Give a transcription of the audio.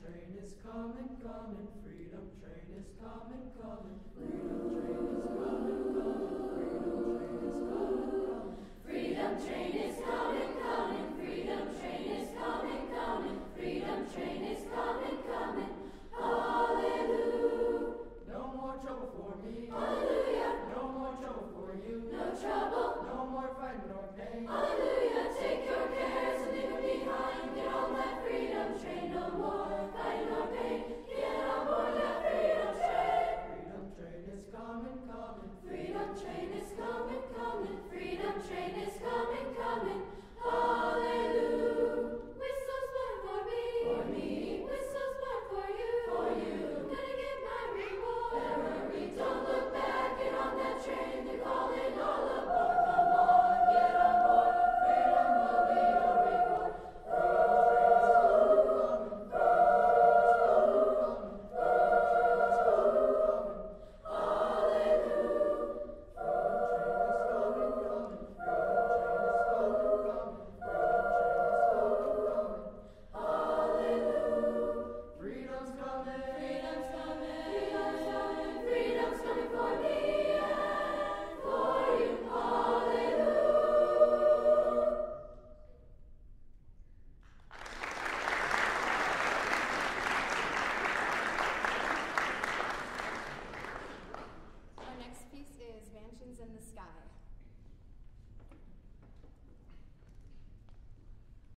train is coming, coming, freedom train is coming, coming, freedom train is coming, coming, freedom train is coming, coming, freedom train is coming, coming, freedom train is coming, coming, freedom train is coming, coming. No trouble. No more trouble nor pain, hallelujah. Coming, coming. Freedom train is coming, coming. Freedom. mansions in the sky.